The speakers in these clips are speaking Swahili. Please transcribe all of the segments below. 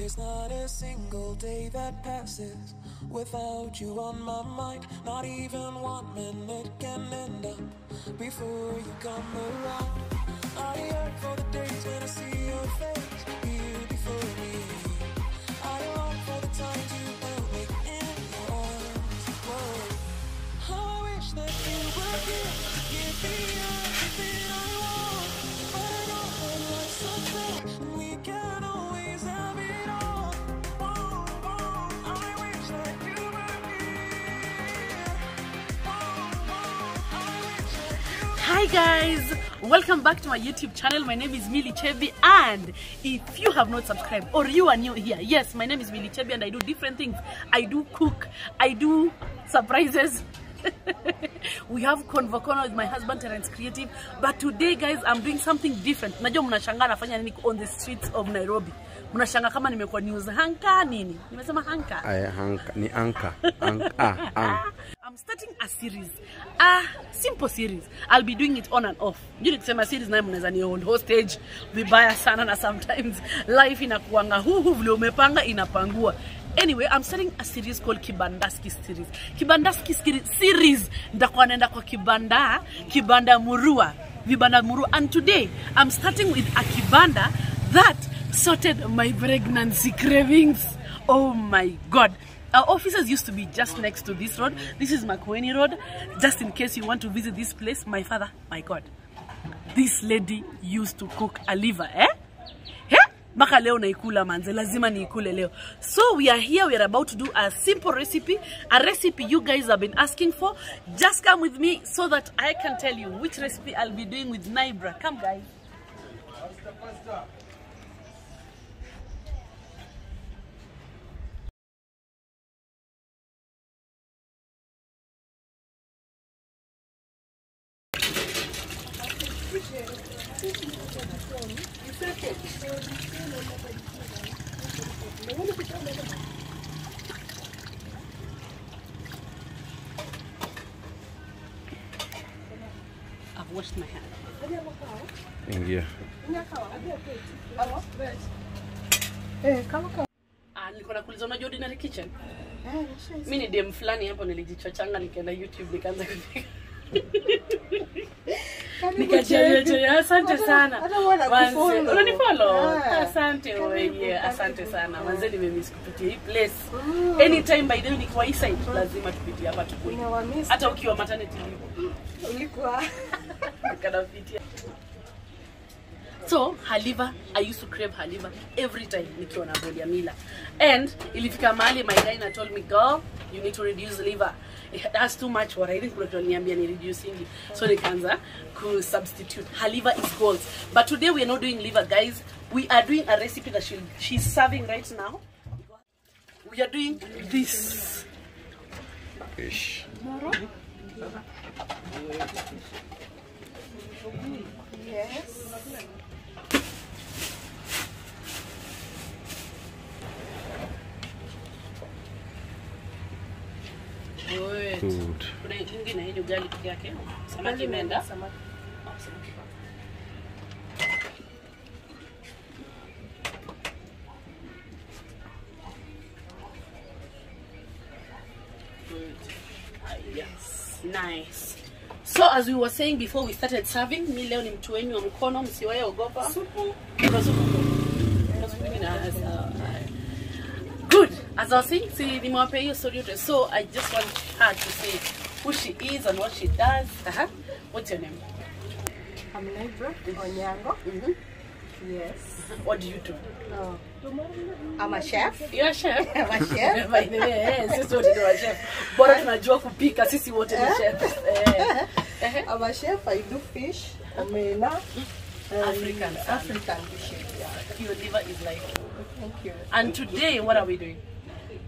There's not a single day that passes without you on my mind. Not even one minute can end up before you come around. I yearn for the days when I see your face Hi guys, welcome back to my YouTube channel. My name is Millie Chebi and if you have not subscribed or you are new here, yes, my name is Millie Chebi and I do different things. I do cook, I do surprises. we have convocono with my husband Terence Creative but today guys I'm doing something different. Najua mnashangaa nafanya nini on the streets of Nairobi. Mnashangaa kama nimekuwa news hanka nini? Nimesema hanka. Aya, hanka ni anka. Anka, ah, anka. I'm starting a series. ah simple series. I'll be doing it on and off. You nikisema series naye mnaweza ni hold hostage vibaya sana na sometimes life inakuanga huhu vile umepanga inapangua. Anyway, I'm starting a series called Kibandaski series. Kibandaski series ndakuwa naenda kwa kibanda, kibanda murua, vibanda murua. And today I'm starting with a kibanda that sorted my pregnancy cravings. Oh my god. Our offices used to be just next to this road. This is Makueni Road. Just in case you want to visit this place, my father, my God, this lady used to cook a liver, eh? Eh? Mpaka leo naikula manze, lazima niikule leo. So we are here, we are about to do a simple recipe, a recipe you guys have been asking for. Just come with me so that I can tell you which recipe I'll be doing with Naibra. Come guys. I've Ingia. Ah, nilikuwa nakuuliza unajua ordinary kitchen? mi ni dem fulani hapo nilijichochanga nikaenda youtube nikaanza kupika asante sana. Unanifollow? Asante wewe, asante sana. Manze nimemiss kupitia hii place. Anytime by the way nikiwa hii side lazima tupitie hapa tukui hata ukiwa maternity leave. Ulikuwa. Nikanapitia so haliva i used to crave haliva every time nikiwa na bodi ya mila. And ilifika mahali my guy told me girl you need to reduce liver. That's too much what i think kuna niambia ni reducing so nikaanza ku substitute. Haliva is gold. But today we are not doing liver guys. We are doing a recipe that she, she's serving right now. We are doing this. Ish. yes Good. Good. kuna hii ni ugali peke yake samaki imeenda Samaki. Oh, samaki. Good. supu. Yes. Nice. So as we were saying before we started serving, mi leo ni mtu wenyu wa mkono, msiwaye ogopa. Kuna supu. Kuna supu ah, supu. Good. As I was saying, see, nimewapea hiyo story yote. So I just want her to say who she is and what she does. Uh-huh. What's your name? I'm Naibra Onyango. Mm -hmm. Yes. What do you do? Oh. I'm a chef. You're a chef. I'm a chef. By the way, eh, sisi wote ni wa chef. Bora tunajua kupika, sisi wote ni chef. Eh. Eh. I'm a chef. I do fish, omena, and African sana. African dishes. Yeah. Your liver is like. Thank you. And today, what are we doing?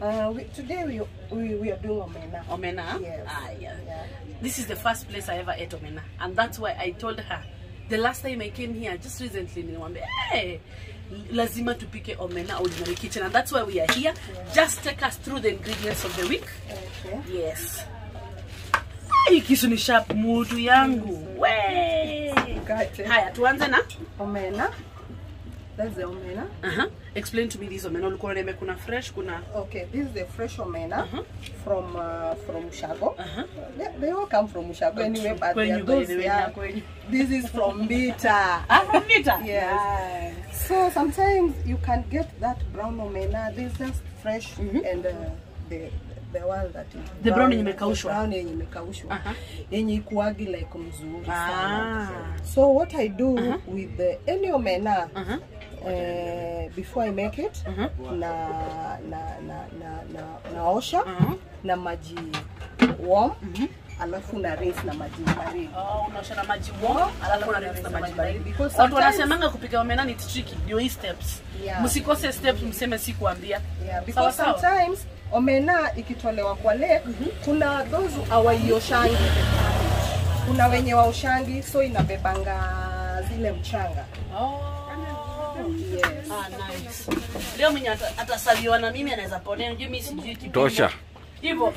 Uh, we, today we, we we are doing omena. Omena. Yes. Ah, yeah. Yeah. This is the first place I ever ate omena, and that's why I told her the last time I came here, just recently, nilimwambia hey, lazima tupike omena ordinary kitchen, and that's why we are here. yeah. Just take us through the ingredients of the week. Okay. Yes. Hii kisu ni sharp mutu yangu. We. Haya, tuanze na Omena. That's the omena. Uh -huh. Explain to me this omena. Ulikuwa unaniambia kuna fresh, kuna Okay, this is the fresh omena Uh-huh. from uh, from Ushago. Uh-huh. They, they all come from Ushago anyway, but they are those, yeah. na. This is from Bita. Ah, from Vita? Yes. So sometimes you can get that brown omena. This is just fresh and uh, the the one that is The brown yenye imekaushwa. brown yenye imekaushwa Aha. yenye ikuagi like mzuri sana. Ah. So what I do with the any omena Uh-huh. Eh, before I make it Uh-huh. na na na na na naosha Uh-huh. na maji warm alafu na rinse na maji baridi. Oh, unaosha na maji warm, alafu na rinse na maji baridi. Because Watu wanasemanga kupiga omena ni tricky, ndio hii steps. Yeah. Msikose steps, mseme si kuambia. Yeah, because Sawa, sawa. sometimes omena ikitolewa kwa lake kuna those hawaioshangi, kuna wenye waoshangi so inabebanga zile mchanga Oh. Ah, nice. Leo mwenye atasaliwa na mimi anaweza ponea, unajua mimi sijui. Tosha. Hivyo.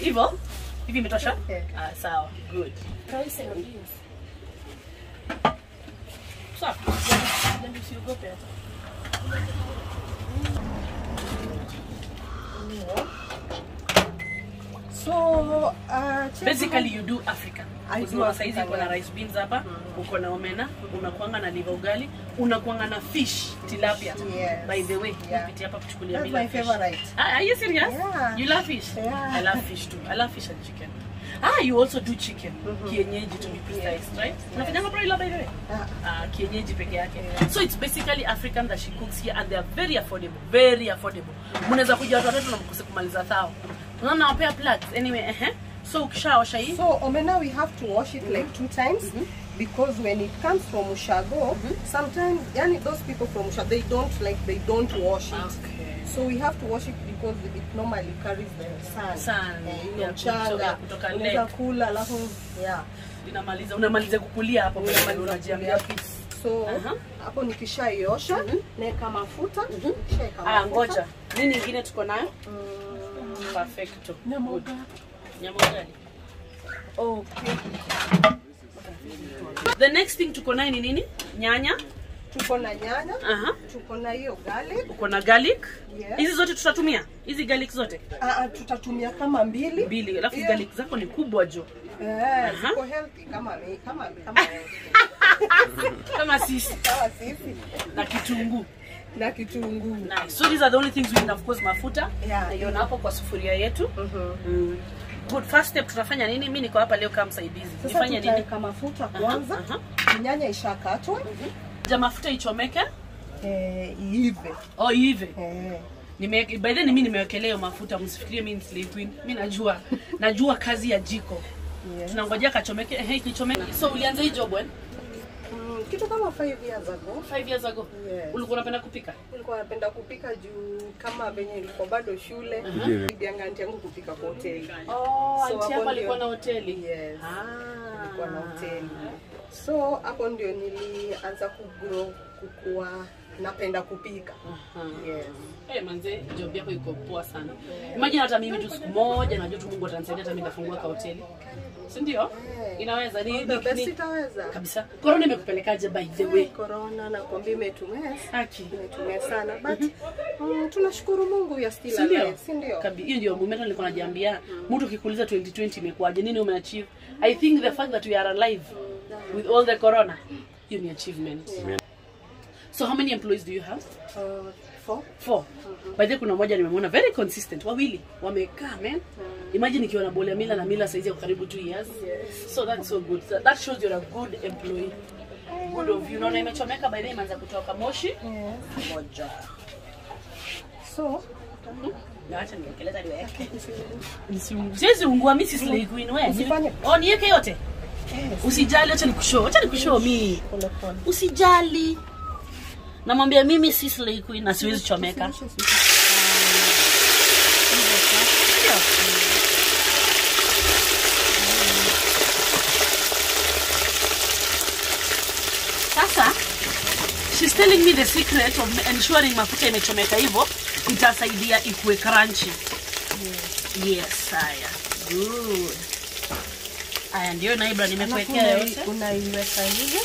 Hivyo. Hivi imetosha? Ah, sawa. Good. Sawa. Ndio usiogope hata. So uh, Basically you do African. I do Unaona saizi uko na rice beans hapa, uko na omena, unakuanga na liva ugali, unakuanga na fish tilapia. Yes. By the way, Yeah. hapa kuchukulia That's my fish. favorite. Ah, are you serious? Yeah. You love fish? Yeah. I love fish too. I love fish and chicken. Ah, you also do chicken. mm -hmm. Kienyeji to be precise, right? Unafanyanga broiler by the way? Ah. Ah, kienyeji peke yake. Yeah. So it's basically African that she cooks here and they are very affordable. Very affordable. Mnaweza kuja watu watatu na mkose kumaliza thao. Unaona wapea plugs. Anyway, eh. So ukishaosha hii so omena we have to wash it mm -hmm. like two times mm -hmm. because when it comes from ushago mm -hmm. sometimes yani those people from ushago they don't like they don't wash it Okay. so we have to wash it because it normally carries the sun Sun, Eh, yeah, mchanga unaweza kula alafu yeah Inamaliza unamaliza kukulia hapo Unamaliza unajiambia -huh. so Aha. hapo nikishaiosha naeka mafuta nikishaeka Ah, mafuta, ngoja. Nini ingine tuko nayo? Perfecto. Good. Nyama ugali. okay The next thing tuko nayo ni nini? Nyanya. tuko na nyanya Aha. tuko na hiyo garlic Uko na garlic. Yes. Hizi zote tutatumia. Hizi garlic zote ah, ah, tutatumia kama mbili mbili. Alafu Yeah. garlic zako ni kubwa jo. Eh, Aha. ziko healthy kama kama kama. Kama sisi kama sisi na kitunguu. Na kitunguu. Nice. So these are the only things we need of course mafuta. Yeah. Naiona hapo kwa sufuria yetu. Mhm. Mm. Good. First step tutafanya nini? Mimi niko hapa leo kama msaidizi. Sasa Nifanye nini? tutaweka mafuta kwanza. Uh -huh. Nyanya ishakatwa Mhm. Mm Ja mafuta ichomeke. eh, iive. Oh, iive. Eh. Nime, by then mimi nimewekelea mafuta, msifikirie mimi ni slave queen. Mimi najua najua kazi ya jiko. Yes. Tunangojea kachomeke, ehe kichomeke. So ulianza hii job when? Kitu kama 5 years ago 5 years ago. Yes. Ulikuwa unapenda kupika? nilikuwa napenda kupika juu kama venye nilikuwa bado shule bibi yangu anti yangu kupika kwa hoteli. Oh, So anti yako alikuwa na hoteli. Yes. Ah. Alikuwa na hoteli. So hapo ndio nilianza kugrow kukua napenda kupika. Yes. Eh, manze job yako iko poa sana. Imagine hata mimi tu siku moja najua tu Mungu atanisaidia hata mimi nafungua ka hoteli. Si ndio? Eh. Inaweza ni, All ni, best ni itaweza. kabisa. Corona imekupelekaje by the way? Corona nakwambia imetumia Haki. imetumia sana but mm, tunashukuru Mungu ya still alive, si ndio? Kabi- hiyo ndio moment nilikuwa najiambia mtu ukikuuliza 2020 imekuwaje nini umeachieve i think the fact that we are alive with all the corona hiyo ni achievement so how many employees do you have Uh, four. four by the way, kuna moja nimemwona very consistent wawili wamekaa man imagine ikiwa na bole ya mila na mila saizi ya karibu 2 years so that's so good That, that shows you're a good employee good of you naona imechomeka by the way imeanza kutoka moshi Yes. moja So. Nisiungu- Siwezi ungua mimi si slay queen. Usifanye. Oh niweke yote. yes. Usijali acha nikushow. Acha nikushow pole. Usijali. Namwambia mimi si slay queen na siwezi chomeka. Sasa she's telling me the secret of ensuring mafuta imechomeka hivyo itasaidia ikue crunchy. Yes, haya. Good. Haya ndio naibra nimekuwekea yote. unai- unaiweka hivi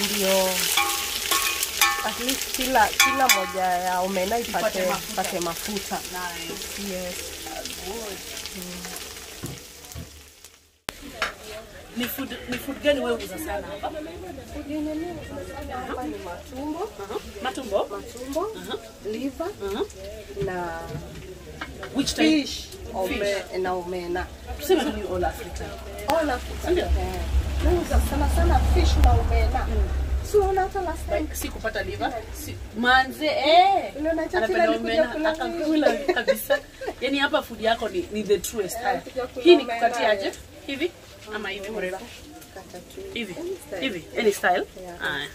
ndio at least kila kila moja ya omena ipate Ipate mafuta. ipate mafuta. Nice. Yes. Ni food ni food gani wewe unauza sana hapa? Kujini mimi sasa hapa ni matumbo, Uh-huh. Matumbo? matumbo, Uh-huh. liver Uh-huh. na Which type? fish, ome, na omena. Tuseme ni all Africa. All Africa. Ndio. Eh. Nauza sana sana fish na omena. So una hata last time Like si kupata liver. Si manze eh. Unaona akakula kabisa. Yaani hapa food yako ni, ni the truest. Kula Hii ni kukatia aje? Hivi ama hivi mreba? Hivi. Hivi. Any style? Haya.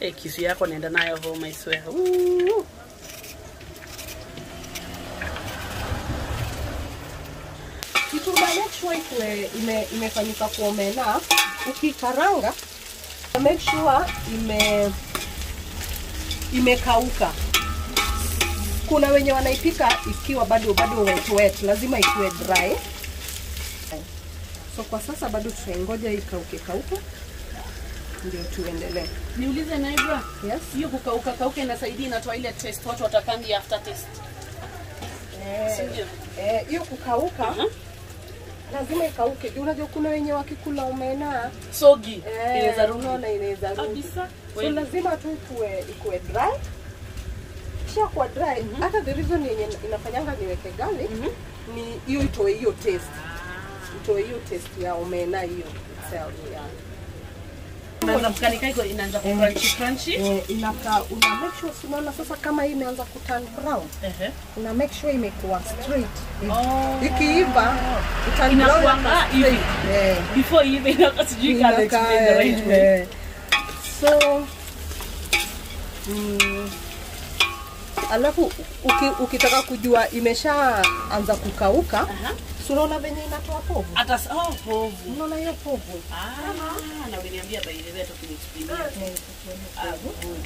Eh, kisu yako naenda nayo home I swear. Ooh. kitu make sure imefanyika kwa omena ukikaranga make sure ime imekauka kuna wenye wanaipika ikiwa bado bado wet wet lazima ikiwe dry so kwa sasa bado tutaingoja ikauke kauke ndio tuendelee Niulize Naibra. yes Hiyo kukauka kauka inasaidia inatoa ile taste watu watakangi after taste. Eh, hiyo eh, hiyo kukauka Mhm. Lazima ikauke juu unajua kuna wenye wakikula omena Sogi. Eh, Inaweza rudi. unaona inaweza rudi. Kabisa. So lazima tu ikuwe ikuwe dry. Kisha kwa dry, hata the reason yenye inafanyanga niweke garlic ni hiyo itoe hiyo taste. Itoe hiyo taste ya omena hiyo itself ya. Inaanza kukanika iko inaanza ku crunchy crunchy. Eh, inakaa una make sure unaona sasa kama hii imeanza kuturn brown. Ehe. Una make sure imekuwa straight. Oh. Ikiiva brown hivi. Eh. Before hivi inakuwa sijui kama explain the right way. eh, so mm, alafu uki, ukitaka kujua imeshaanza kukauka uh si unaona venye inatoa povu Hata oh povu. unaona hiyo povu Ah, na uliniambia by the way tukiniexplainia. Ah, good.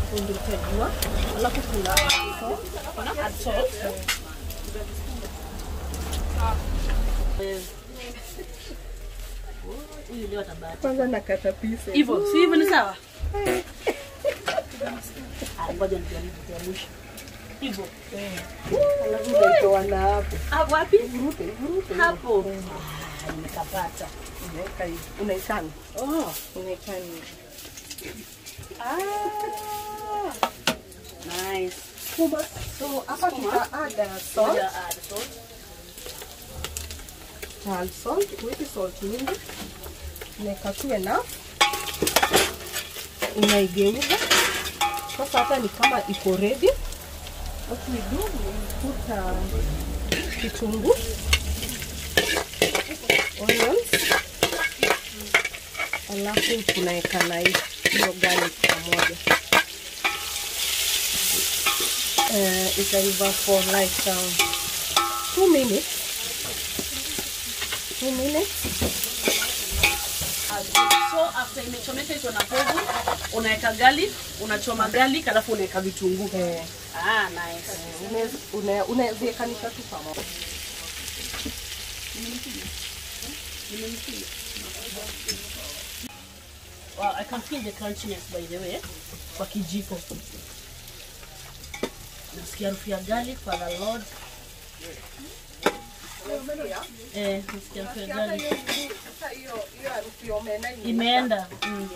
Hapo ndio utajua alafu kuna so, Kuna add salt. na kata pisi atabaki. kwanza nakata pieces Hivyo, si hivyo ni sawa? Ah, ngoja nijaribu tena mwisho. Hivyo. alafu unaitoa na hapo wapi? vurute vurute Hapo. Unaweka hivi unaitana Oh. unaitana. Ah. Nice. Kuma. so hapa tuta salt add salt. Add salt, uweke unaweka tu enough, unaigeuza sasa. Hata ni kama iko ready. Uh, kitunguu, onions, alafu tunaweka na hiyo garlic pamoja. Uh, itaiva for like um, two minutes two minutes So after imechomeka iko na povu, unaweka garlic, unachoma garlic alafu unaweka vitunguu. eh, Ah, nice. unaziekanisha tu pamoja Wow, I can feel the crunchiness by the way kwa kijiko. Nasikia harufu ya garlic for the Lord. Eh, nasikia harufu ya garlic. Sasa hiyo hiyo harufu ya. Imeenda. Mm.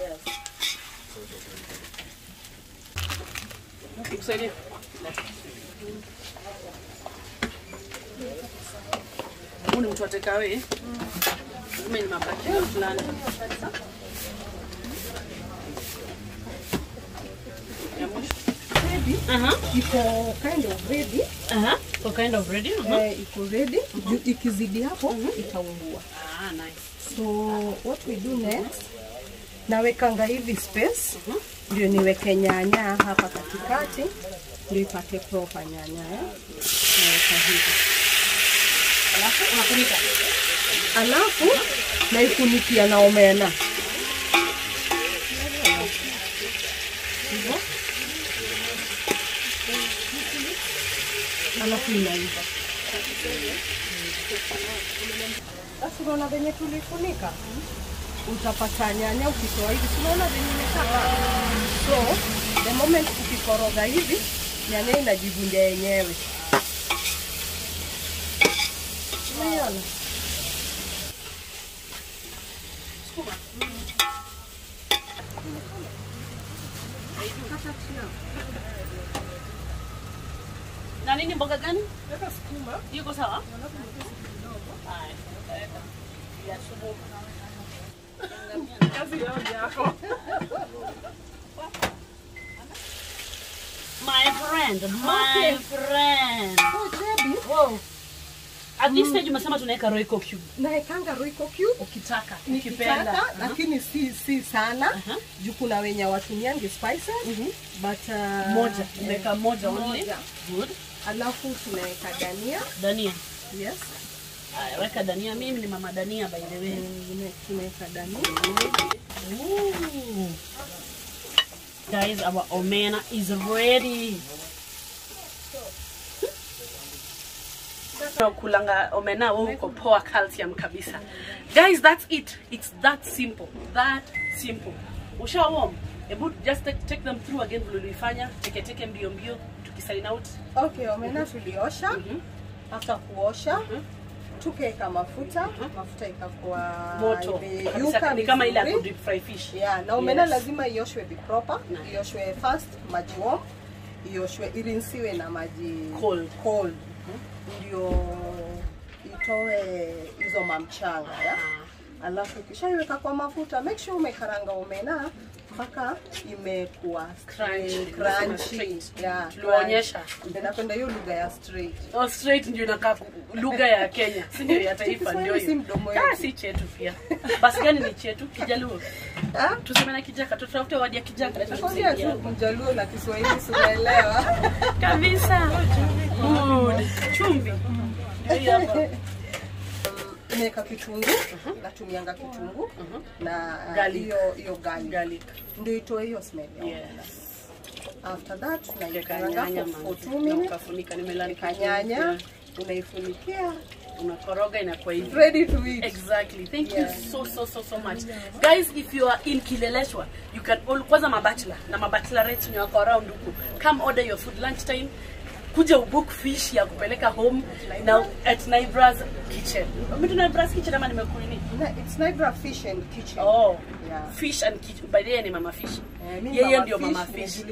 Nikusaidie. Huu ni mtu atekawe. Lazima ni mabaki fulani. Iko kind of ready Aha. So kind of ready. Aha. eh, iko ready Ju- ikizidi hapo itaungua Ah, nice. so what we do next nawekanga hivi space ndio niweke nyanya hapa katikati ndio ipate proper nyanya eh? naweka hivi Alafu unafunika. alafu naifunikia na omena alafu inaiva Sasa unaona venye tulifunika utapata nyanya ukitoa hivi tunaona venye imekaa. so the moment ukikoroga hivi nyanya inajivunja yenyewe. Umeiona na nini mboga gani? Yuko sawa? Haya, ya subuhi. My friend, my okay. friend. Oh. At this stage umesema tunaweka Royco cube. naekanga Royco cube Ukitaka, ukipenda. Uh -huh. lakini si si sana Aha. juu kuna wenye watumiangi spices but uh, Moja, umeweka moja only. moja. Good. alafu tunaweka dania Dania. yes Haya, weka dania. Mimi ni mama dania by the way. Tune- tunaweka dania Ooh. Guys, our omena is ready. kulanga omena wewe uko poa calcium kabisa. Guys that's it. It's that simple. That simple. Usha warm. Hebu just take, take them through again vile ulifanya. Teke teke mbio mbio. Tukisign out. Okay omena tuliosha. After kuosha tukaweka mafuta mafuta ikakuwa moto yuka imeyuka ni kama ile ya deep fry fish yeah, na umena Yes. lazima ioshwe be proper nah. ioshwe first maji warm ioshwe irinsiwe na maji Cold. cold. ndio itoe hizo mamchanga ya alafu kisha iweka kwa mafuta make sure umekaranga omena mpaka imekuwa. Ndio napenda hiyo lugha ya straight Oh, straight ndio inakaa lugha ya Kenya, si ndio ya taifa ndio hiyo, si mdomo yetu. si chetu pia. Basi gani ni chetu? Kijaluo. Tuseme na kijaka, tutafute wadi ya kijaka na Nakwambia tu Mjaluo na Kiswahili sinaelewa Kabisa. Chumvi, Chumvi. Ndio hapa. Nimeweka kitunguu, natumianga kitunguu na Garlic. hiyo hiyo garlic. Ndio itoe hiyo smell Yes. After that naikaranga for, for manzi. two Na minutes. ukafunika nimelani nyanya, unaifunikia, unakoroga inakuwa hivi. ready to eat. Exactly. Thank Yeah. you so so so so much. Guys, if you are in Kileleshwa, you can all kwanza mabachelor na mabachelorettes ni wako around huku. Come order your food lunch time. Kuja ubook fish ya kupeleka home na at Naibra's kitchen. Mimi Naibra's kitchen ama nimekuini? It's Niagara Fish and Kitchen. Oh. Yeah. Fish and kitchen. By the way ni mama fish. Mimi Yeye ndio fish, mama fish.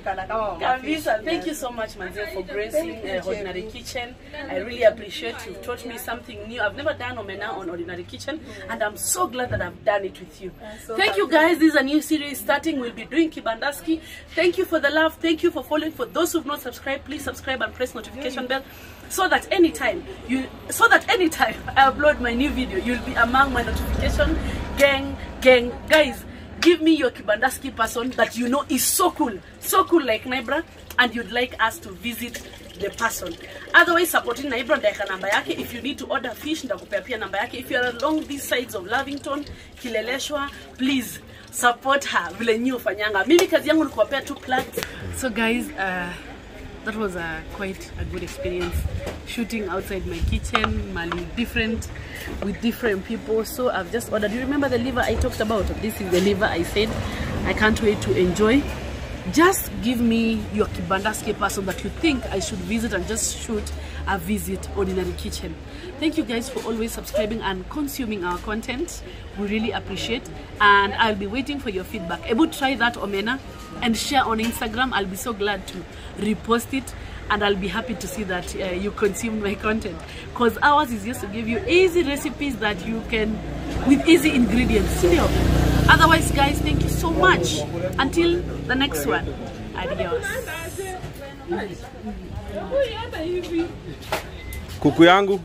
Kabisa. Thank you so much, Manze, for gracing uh, Ordinary. Kitchen. I really appreciate you taught me something new. I've never done omena on Ordinary Kitchen, and I'm so glad that I've done it with you. so Thank you, guys. This is a new series starting. We'll be doing Kibandaski. Thank you for the love. Thank you for following. For those who've not subscribed, please subscribe and press notification bell so that anytime you so that anytime I upload my new video, you'll be among my notification gang gang guys. Give me your Kibandaski person that you know is so cool, so cool like Naibra, and you'd like us to visit the person. Otherwise, supporting Naibra ndaeka namba yake. If you need to order fish, ndakupea pia namba yake. If you are along these sides of Lavington, Kileleshwa, please support her vile nyi ufanyanga. Mimi kazi yangu ni kuwapea tu plugs. So guys, uh, that was a quite a good experience shooting outside my kitchen mali different with different people. So i've just ordered you remember the liver i talked about? This is the liver i said i can't wait to enjoy. Just give me your kibandaski person that you think i should visit and just shoot a visit ordinary kitchen. Thank you guys for always subscribing and consuming our content. We really appreciate. And i'll be waiting for your feedback. Able try that omena and share on instagram. I'll be so glad to repost it and i'll be happy to see that uh, you consume my content. Because ours is just to give you easy recipes that you can with easy ingredients. Otherwise guys thank you so much. Until the next one. Adios kuku yangu